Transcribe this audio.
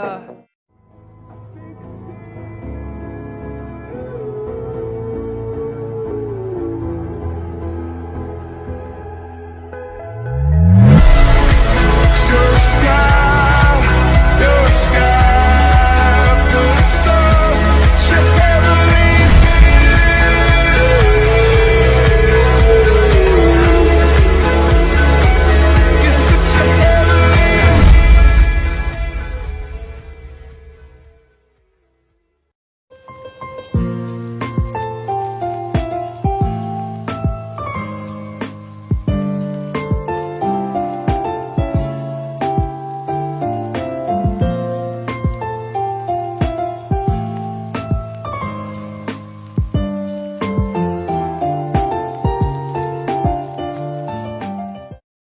啊